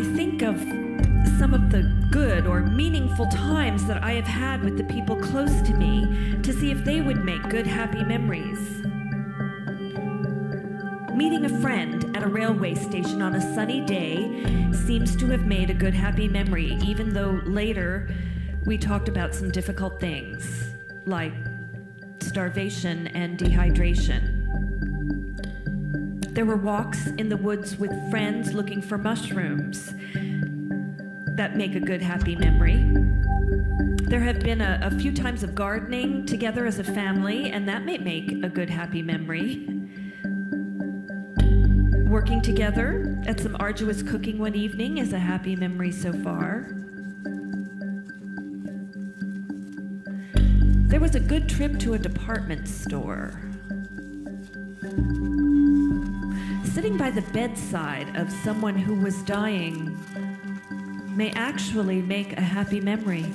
think of some of the good or meaningful times that I have had with the people close to me to see if they would make good, happy memories. Meeting a friend at a railway station on a sunny day seems to have made a good, happy memory, even though later we talked about some difficult things like starvation and dehydration. There were walks in the woods with friends looking for mushrooms that make a good, happy memory. There have been a, a, few times of gardening together as a family, and that may make a good, happy memory. Working together at some arduous cooking one evening is a happy memory so far. There was a good trip to a department store. Sitting by the bedside of someone who was dying may actually make a happy memory.